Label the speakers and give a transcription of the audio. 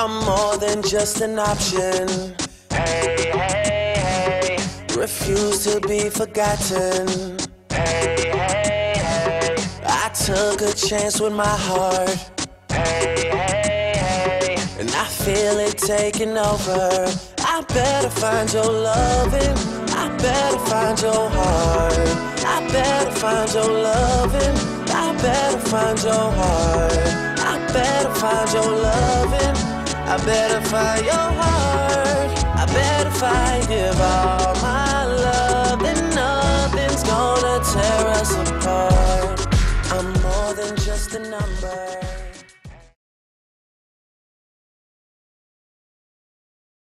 Speaker 1: I'm more than just an option. Hey, hey, hey. Refuse to be forgotten. Hey, hey, hey. I took a chance with my heart. Hey, hey, hey. And I feel it taking over. I better find your loving. I better find your heart. I better find your loving. I better find your heart. I better find your loving. I better find your heart. I better find, give all my love, and nothing's gonna tear us apart. I'm more than just a number.